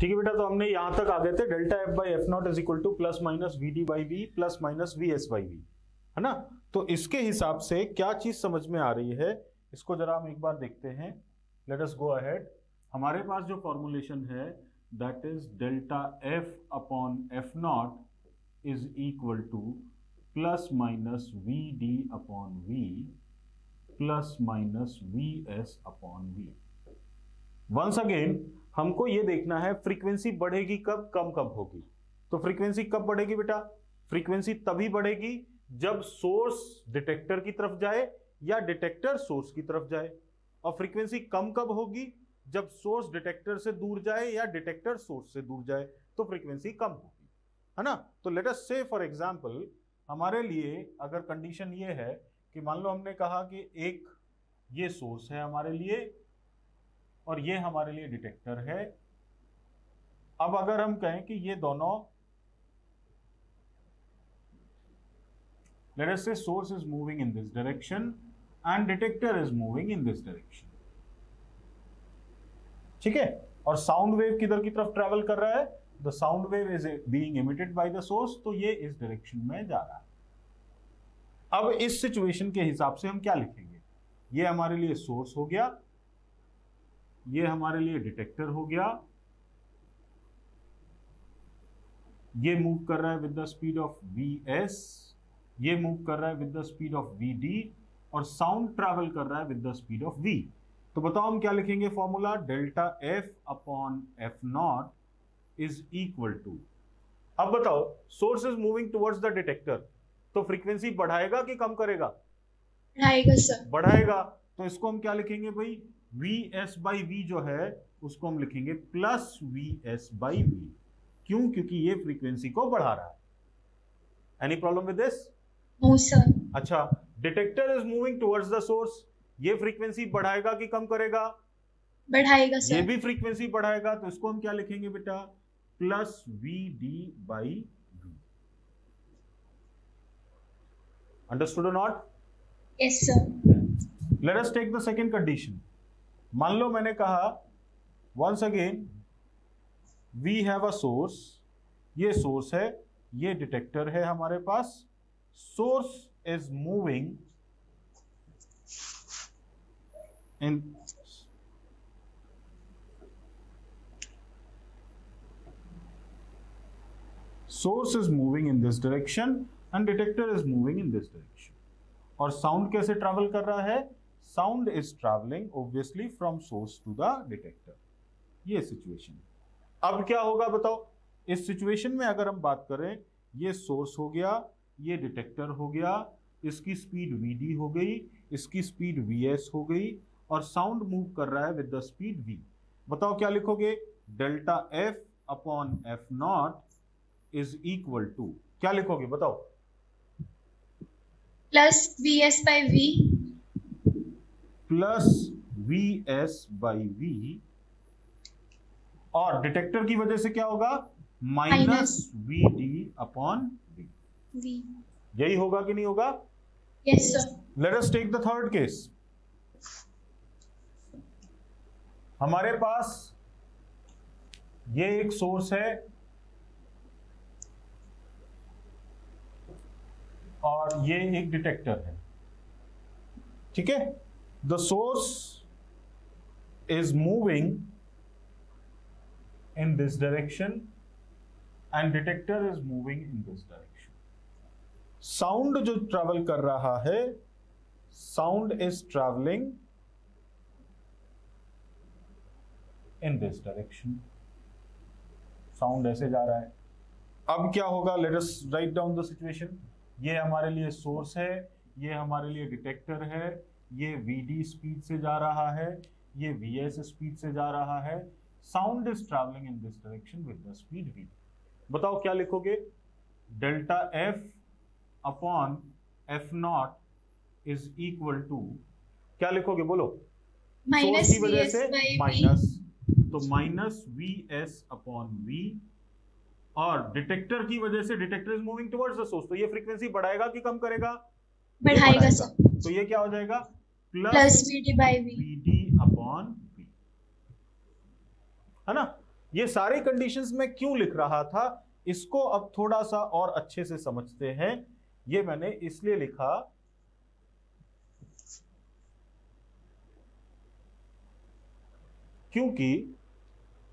ठीक है बेटा तो हमने यहाँ तक आ गए थे, delta f by f naught is equal to plus minus v d by v plus minus v s by v है ना? तो इसके हिसाब से क्या चीज़ समझ में आ रही है? इसको जरा हम एक बार देखते हैं। लेट अस गो अहेड हमारे पास जो फॉर्मुलेशन है that is delta f upon f naught is equal to plus minus v d upon v plus minus v s upon v once again हमको ये देखना है फ्रीक्वेंसी बढ़ेगी कब? कम कब होगी? तो फ्रीक्वेंसी कब बढ़ेगी बेटा? फ्रीक्वेंसी तभी बढ़ेगी जब सोर्स डिटेक्टर की तरफ़ जाए या डिटेक्टर सोर्स की तरफ़ जाए। और फ्रीक्वेंसी कम कब होगी? जब सोर्स डिटेक्टर से दूर जाए या डिटेक्टर सोर्स से दूर जाए तो फ्रीक्वेंसी कम होगी। है ना? तो लेट अस से फॉर एग्जांपल हमारे लिए अगर कंडीशन ये है कि मान लो हमने कहा कि एक ये सोर्स है हमारे लिए और ये हमारे लिए डिटेक्टर है। अब अगर हम कहें कि ये दोनों let us say source is moving in this direction and detector is moving in this ठीक है? और साउंड वेव किधर की तरफ़ ट्रेवल कर रहा है? The sound wave is being emitted by the source तो ये इस डायरेक्शन में जा रहा है। अब इस सिचुएशन के हिसाब से हम क्या लिखेंगे? ये हमारे लिए सोर्स हो गया। ये हमारे लिए डिटेक्टर हो गया। ये मूव कर रहा है with the speed of v s ये मूव कर रहा है with the speed of v d और साउंड ट्रैवल कर रहा है with the speed of v तो बताओ हम क्या लिखेंगे formula delta f upon f naught is equal to अब बताओ source is moving towards the detector तो फ्रीक्वेंसी बढ़ाएगा कि कम करेगा? बढ़ाएगा सर बढ़ाएगा। तो इसको हम क्या लिखेंगे भाई? वी एस बाई वी जो है उसको हम लिखेंगे plus v s by v क्यों? क्योंकि ये फ्रीक्वेंसी को बढ़ा रहा है। Any problem with this no sir अच्छा detector is moving towards the source ये फ्रीक्वेंसी बढ़ाएगा कि कम करेगा? बढ़ाएगा सर ये भी फ्रीक्वेंसी बढ़ाएगा तो इसको हम क्या लिखेंगे बेटा? Plus v d by v understood not yes sir let us take the second condition मान लो मैंने कहा once again we have a source ये सोर्स है, ये डिटेक्टर है हमारे पास source is moving in source is moving in this direction and detector is moving in this direction और साउंड कैसे ट्रेवल कर रहा है? Sound is travelling obviously from source to the detector ये सिचुएशन अब क्या होगा बताओ? इस सिचुएशन में अगर हम बात करें, ये सोर्स हो गया, ये डिटेक्टर हो गया, इसकी स्पीड वी हो गई, इसकी स्पीड वी हो गई, और साउंड मूव कर रहा है विद द स्पीड v. बताओ क्या लिखोगे? Delta f upon f naught is equal to क्या लिखोगे? बताओ. Plus v s by v plus v s by v और डिटेक्टर की वजह से क्या होगा? Minus v d upon v यही होगा कि नहीं होगा? Yes sir let us take the third case हमारे पास ये एक सोर्स है और ये एक डिटेक्टर है। ठीक है? The source is moving in this direction and detector is moving in this direction sound जो ट्रेवल कर रहा है sound is travelling in this direction sound ऐसे जा रहा है। अब क्या होगा? Let us write down the situation ये हमारे लिए सोर्स है, ये हमारे लिए डिटेक्टर है ये वी स्पीड से जा रहा है ये वी एस स्पीड से जा रहा है sound is travelling in this direction with the speed v बताओ क्या लिखोगे? Delta f upon f naught is equal to क्या लिखोगे बोलो? माइनस की वजह से माइनस तो minus v s upon v और डिटेक्टर की वजह से detector is moving towards the source तो ये फ्रीक्वेंसी बढ़ाएगा कि कम करेगा? बढ़ाएगा सर तो ये क्या हो जाएगा? Plus d by v v d upon v है ना? ये सारे कंडीशंस में क्यों लिख रहा था? इसको अब थोड़ा सा और अच्छे से समझते हैं। ये मैंने इसलिए लिखा क्योंकि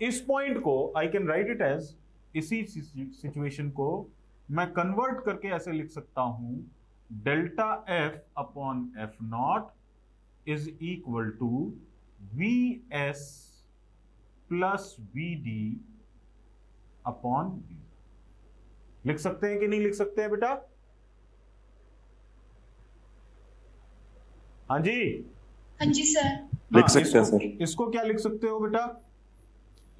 इस पॉइंट को I can write it as इसी सिचुएशन को मैं कन्वर्ट करके ऐसे लिख सकता हूँ। Delta f upon f naught is equal to v s plus v d upon v लिख सकते हैं कि नहीं लिख सकते हैं बेटा? हाँ जी। हाँ जी सर लिख हाँ, सकते हैं सर इसको क्या लिख सकते हो बेटा?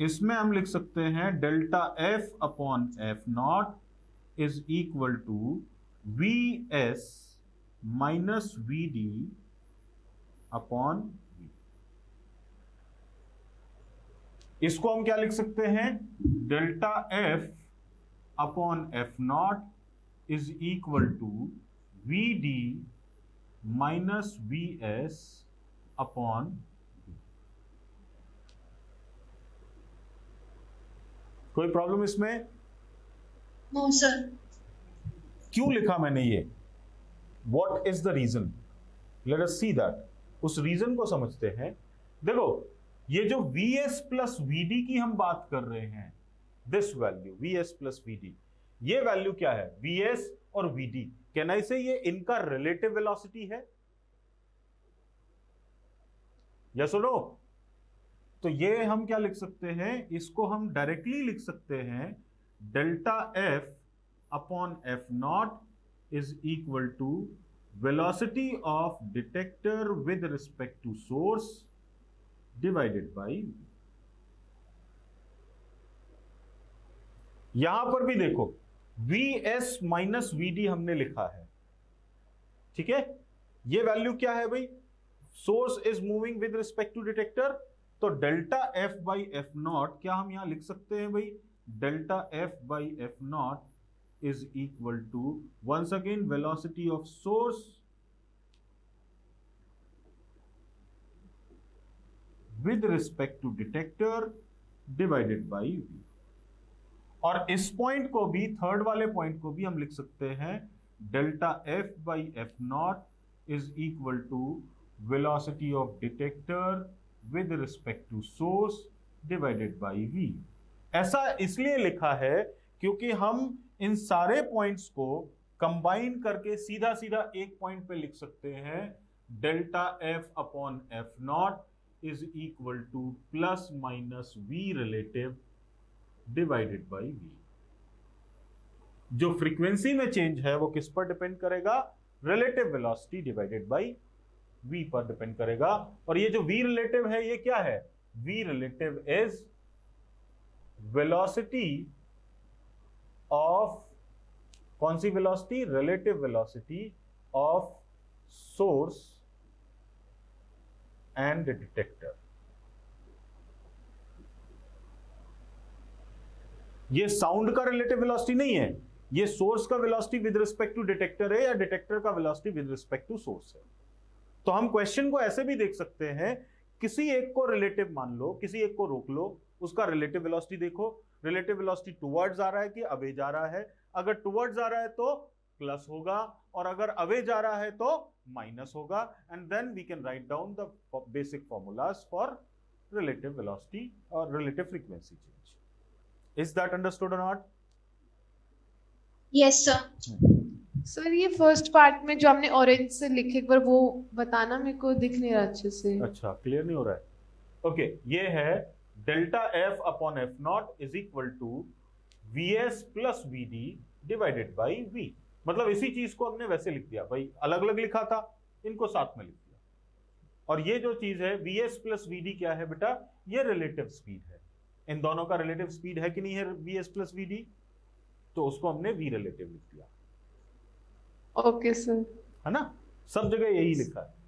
इसमें हम लिख सकते हैं delta F upon F naught is equal to V S minus V D upon इसको हम क्या लिख सकते हैं? Delta F upon F naught is equal to V D minus V S upon कोई प्रॉब्लम इसमें? नो सर क्यों लिखा मैंने ये? What is the reason let us see that उस रीजन को समझते हैं। देखो, ये जो वी एस प्लस वी की हम बात कर रहे हैं this value V S plus V ये वैल्यू क्या है? वी एस और V D can I say ये इनका रिलेटिव वेलोसिटी है? या सुनो तो ये हम क्या लिख सकते हैं? इसको हम डायरेक्टली लिख सकते हैं delta F upon F naught is equal to velocity of detector with respect to source divided by. यहाँ पर भी देखो V S minus V D हमने लिखा है। ठीक है? ये वैल्यू क्या है भाई? Source is moving with respect to detector तो delta F by F naught क्या हम यहाँ लिख सकते हैं भाई? Delta F by F naught is equal to, once again, velocity of source with respect to detector divided by v. और इस पॉइंट को भी थर्ड वाले पॉइंट को भी हम लिख सकते हैं delta F by F naught is equal to velocity of detector with respect to source divided by V ऐसा इसलिए लिखा है क्योंकि हम इन सारे पॉइंट्स को कंबाइन करके सीधा सीधा एक पॉइंट पे लिख सकते हैं। Delta F upon F naught is equal to plus minus V relative divided by V जो फ्रीक्वेंसी में चेंज है, वो किस पर डिपेंड करेगा? Relative velocity divided by V पर डिपेंड करेगा। और ये जो वी रिलेटिव है, ये क्या है? V relative is velocity of कौन सी velocity relative velocity of source and detector ये साउंड का रिलेटिव वेलोसिटी नहीं है। ये सोर्स का velocity with respect to detector है या डिटेक्टर का velocity with respect to source है? तो हम क्वेश्चन को ऐसे भी देख सकते हैं, किसी एक को रिलेटिव मान लो, किसी एक को रोक लो, उसका रिलेटिव वेलोसिटी देखो रिलेटिव वेलोसिटी टुवर्ड्स आ रहा है कि अवे जा रहा है। अगर टुवर्ड्स आ रहा है तो प्लस होगा और अगर अवे जा रहा है तो माइनस होगा। And then we can write down the basic formulas for relative velocity और relative frequency change is that understood और नॉट यस सर सर ये फ़र्स्ट पार्ट में जो हमने ऑरेंज से लिखे एक बार वो बताना मेरे को दिख नहीं रहा अच्छे से। अच्छा क्लियर नहीं हो रहा है। ओके okay, ये है delta F upon F naught is equal to V S plus V D divided by V मतलब इसी चीज़ को हमने वैसे लिख दिया। भाई अलग अलग लिखा था इनको साथ में लिख दिया। और ये जो चीज़ है V S plus V D क्या है बेटा? ये रिलेटिव स्पीड है। इन दोनों का रिलेटिव स्पीड है कि नहीं है V S plus V D तो उसको हमने वी रिलेटिव लिख दिया। ओके सर है ना? सब जगह यही लिखा है।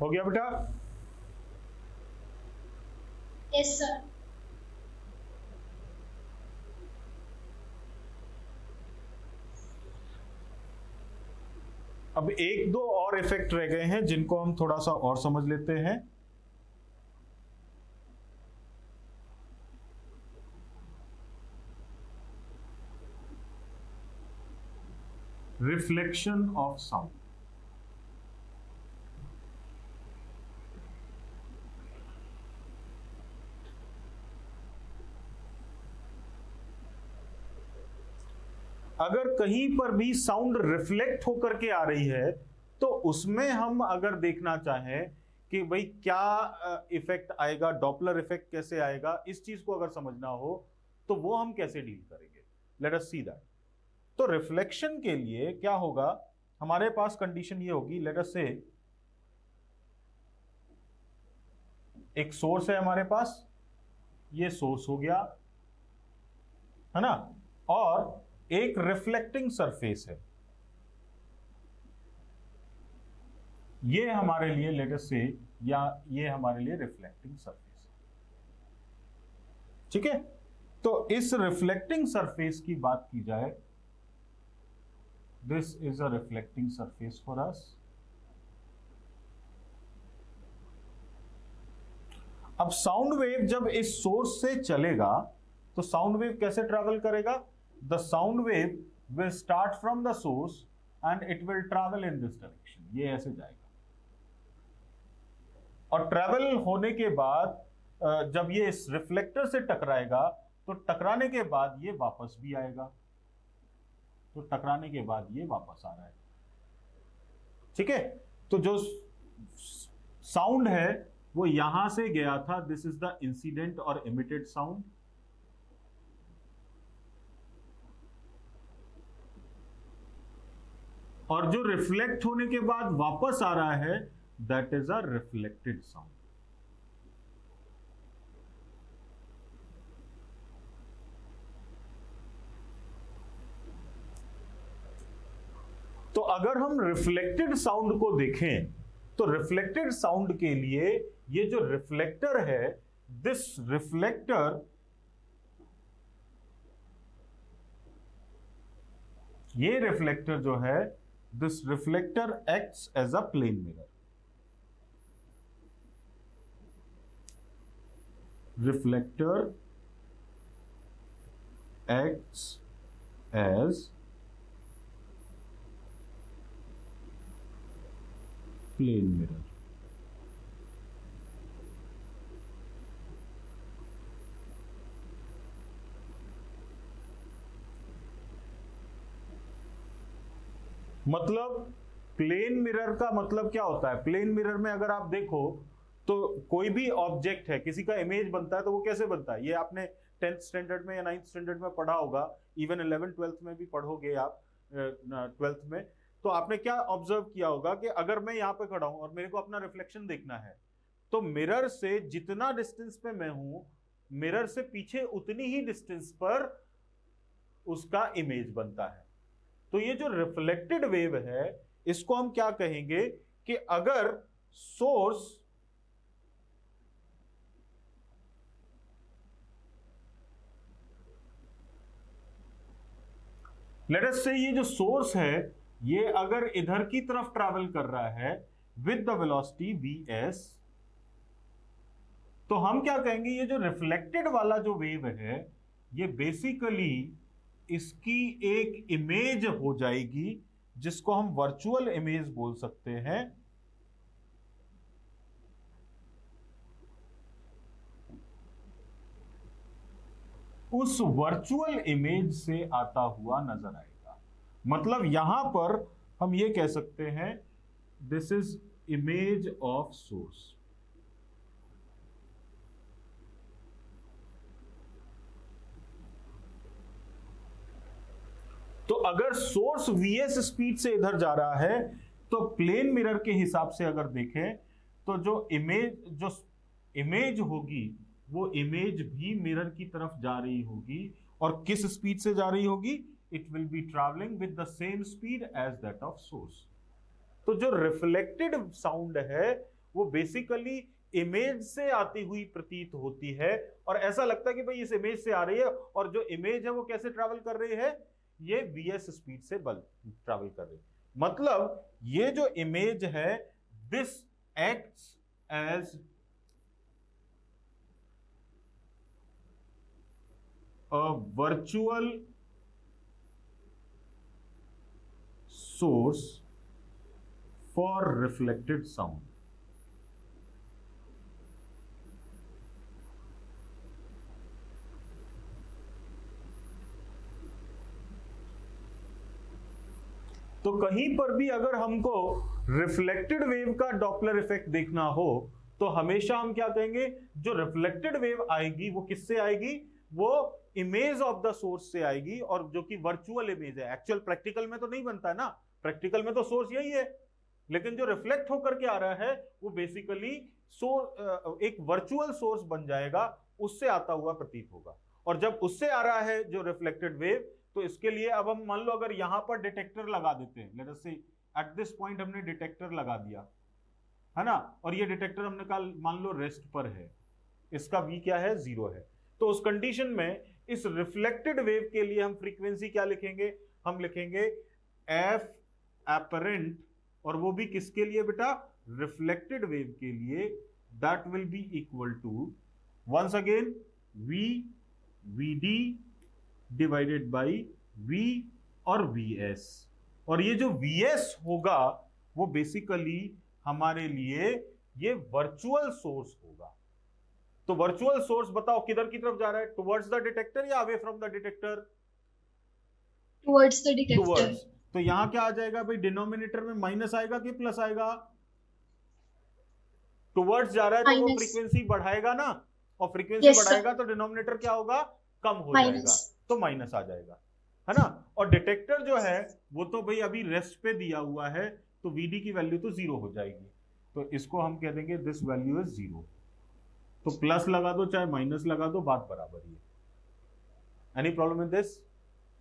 हो गया बेटा? यस सर अब एक दो और इफ़ेक्ट रह गए हैं जिनको हम थोड़ा सा और समझ लेते हैं। रिफ्लेक्शन ऑफ़ साउंड अगर कहीं पर भी साउंड रिफ्लेक्ट होकर के आ रही है तो उसमें हम अगर देखना चाहें कि भाई क्या इफ़ेक्ट आएगा डॉपलर इफ़ेक्ट कैसे आएगा, इस चीज़ को अगर समझना हो तो वो हम कैसे डील करेंगे? लेट अस सी दैट तो रिफ्लेक्शन के लिए क्या होगा? हमारे पास कंडीशन ये होगी लेट अस से एक सोर्स है हमारे पास, ये सोर्स हो गया, है ना? और एक रिफ्लेक्टिंग सरफेस है। ये हमारे लिए लेटेस्ट से, या ये हमारे लिए रिफ्लेक्टिंग सरफेस है। ठीक है? तो इस रिफ्लेक्टिंग सरफेस की बात की जाए this is a reflecting surface for us अब साउंड वेव जब इस सोर्स से चलेगा तो साउंड वेव कैसे ट्रेवल करेगा? The sound wave will start from the source and it will travel in this direction. ये ऐसे जाएगा। और ट्रेवल होने के बाद जब ये इस रिफ्लेक्टर से टकराएगा तो टकराने के बाद ये वापस भी आएगा। तो टकराने के बाद ये वापस आ रहा है। ठीक है? तो जो साउंड है, वो यहाँ से गया था। दिस इज़ द इंसिडेंट और इमिटेड साउंड और जो रिफ्लेक्ट होने के बाद वापस आ रहा है that is a reflected sound तो अगर हम रिफ्लेक्टेड साउंड को देखें तो रिफ्लेक्टेड साउंड के लिए ये जो रिफ्लेक्टर है दिस रिफ्लेक्टर ये रिफ्लेक्टर जो है this reflector acts as a plane mirror. Reflector acts as plane mirror. मतलब प्लेन मिरर का मतलब क्या होता है? प्लेन मिरर में अगर आप देखो तो कोई भी ऑब्जेक्ट है, किसी का इमेज बनता है तो वो कैसे बनता है? ये आपने टेंथ स्टैंडर्ड में या नाइन्थ स्टैंडर्ड में पढ़ा होगा इवन इलेवन ट्वेल्थ में भी पढ़ोगे आप ट्वेल्थ में। तो आपने क्या ऑब्ज़र्व किया होगा कि अगर मैं यहाँ पे खड़ा हूँ और मेरे को अपना रिफ्लेक्शन देखना है तो मिरर से जितना डिस्टेंस पे मैं हूँ मिरर से पीछे उतनी ही डिस्टेंस पर उसका इमेज बनता है। तो ये जो रिफ्लेक्टेड वेव है, इसको हम क्या कहेंगे कि अगर सोर्स लेटस से ये जो सोर्स है, ये अगर इधर की तरफ़ ट्रैवल कर रहा है with the velocity V S तो हम क्या कहेंगे, ये जो रिफ्लेक्टेड वाला जो वेव है, ये बेसिकली इसकी एक इमेज हो जाएगी, जिसको हम वर्चुअल इमेज बोल सकते हैं। उस वर्चुअल इमेज से आता हुआ नज़र आएगा। मतलब यहाँ पर हम ये कह सकते हैं this is image of source तो अगर सोर्स वीएस स्पीड से इधर जा रहा है तो प्लेन मिरर के हिसाब से अगर देखें तो जो इमेज जो इमेज होगी, वो इमेज भी मिरर की तरफ़ जा रही होगी। और किस स्पीड से जा रही होगी? It will be travelling with the same speed as that of source तो जो रिफ्लेक्टेड साउंड है, वो बेसिकली इमेज से आती हुई प्रतीत होती है। और ऐसा लगता है कि भाई इस इमेज से आ रही है, और जो इमेज है वो कैसे ट्रैवल कर रही है? ये वीएस स्पीड से बल ट्रैवल कर रही मतलब ये जो इमेज है this acts as a virtual source for reflected sound. तो कहीं पर भी अगर हमको रिफ्लेक्टेड वेव का डॉपलर इफ़ेक्ट देखना हो तो हमेशा हम क्या कहेंगे, जो रिफ्लेक्टेड वेव आएगी, वो किससे आएगी? वो इमेज ऑफ़ द सोर्स से आएगी, और जो कि वर्चुअल इमेज है। एक्चुअल प्रैक्टिकल में तो नहीं बनता ना। प्रैक्टिकल में तो सोर्स यही है। लेकिन जो रिफ्लेक्ट होकर के आ रहा है, वो बेसिकली सो एक वर्चुअल सोर्स बन जाएगा, उससे आता हुआ प्रतीत होगा। और जब उससे आ रहा है, जो रिफ्लेक्टेड वेव तो इसके लिए अब हम मान लो अगर यहाँ पर डिटेक्टर लगा देते हैं let us say at this point हमने डिटेक्टर लगा दिया, है ना? और ये डिटेक्टर हमने कहा, मान लो रेस्ट पर है, इसका वी क्या है? ज़ीरो है। तो उस कंडीशन में इस रिफ्लेक्टेड वेव के लिए हम फ्रीक्वेंसी क्या लिखेंगे? हम लिखेंगे एफ़ एपरेंट और वो भी किसके लिए बेटा? रिफ्लेक्टेड वेव के लिए। That will be equal to once again V V D divided by V और वी एस और ये जो वी एस होगा वो बेसिकली हमारे लिए ये वर्चुअल सोर्स होगा। तो वर्चुअल सोर्स बताओ किधर की तरफ़ जा रहा है? टुवर्ड्स द डिटेक्टर या away from the detector towards the detector तो यहाँ क्या आ जाएगा भाई? डिनोमिनेटर में माइनस आएगा कि प्लस आएगा? टुवर्ड्स जा रहा है तो वो फ्रीक्वेंसी बढ़ाएगा ना? और फ्रीक्वेंसी yes, बढ़ाएगा तो डिनोमिनेटर क्या होगा? कम हो जाएगा। तो माइनस आ जाएगा है ना? और डिटेक्टर जो है वो तो भाई अभी रेस्ट पे दिया हुआ है तो वीडी की वैल्यू तो ज़ीरो हो जाएगी। तो इसको हम कह देंगे दिस वैल्यू इज़ ज़ीरो तो प्लस लगा दो चाहे माइनस लगा दो बात बराबर ही है। एनी प्रॉब्लम इन दिस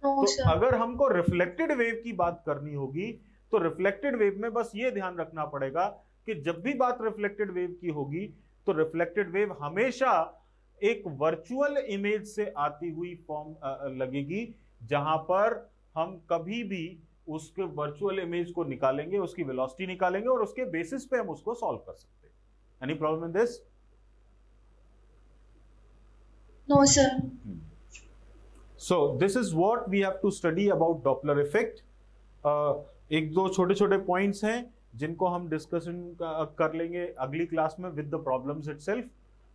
तो अगर हमको रिफ्लेक्टेड वेव की बात करनी होगी तो रिफ्लेक्टेड वेव में बस ये ध्यान रखना पड़ेगा कि जब भी बात रिफ्लेक्टेड वेव की होगी तो रिफ्लेक्टेड वेव हमेशा एक वर्चुअल इमेज से आती हुई फॉर्म लगेगी जहाँ पर हम कभी भी उसके वर्चुअल इमेज को निकालेंगे उसकी वेलोसिटी निकालेंगे और उसके बेसिस पे हम उसको सॉल्व कर सकते हैं। Any problem in this no sir so this is what we have to study about Doppler effect एक दो छोटे छोटे पॉइंट्स हैं जिनको हम डिस्कशन कर लेंगे अगली क्लास में विद द प्रॉब्लम्स इटसेल्फ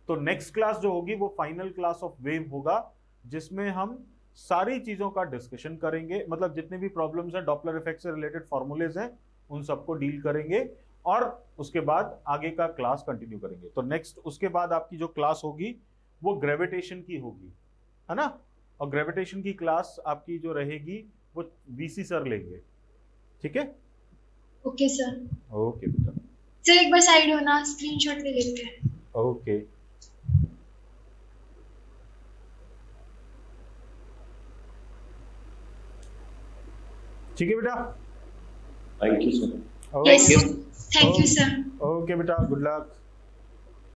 तो नेक्स्ट क्लास जो होगी वो फाइनल क्लास ऑफ़ वेव होगा जिसमें हम सारी चीज़ों का डिस्कशन करेंगे। मतलब जितने भी प्रॉब्लम्स हैं डॉपलर इफ़ेक्ट से रिलेटेड फॉर्मूलेज हैं उन सबको डील करेंगे और उसके बाद आगे का क्लास कंटिन्यू करेंगे। तो नेक्स्ट उसके बाद आपकी जो क्लास होगी वो ग्रेविटेशन की होगी है ना? और ग्रेविटेशन की क्लास आपकी जो रहेगी वो वीसी सर लेंगे। ठीक है? ओके सर ओके बेटा। सर एक बार साइड होना स्क्रीनशॉट ले लेते हैं। ओके ठीक है बेटा? Thank you sir thank you sir okay बेटा गुड लक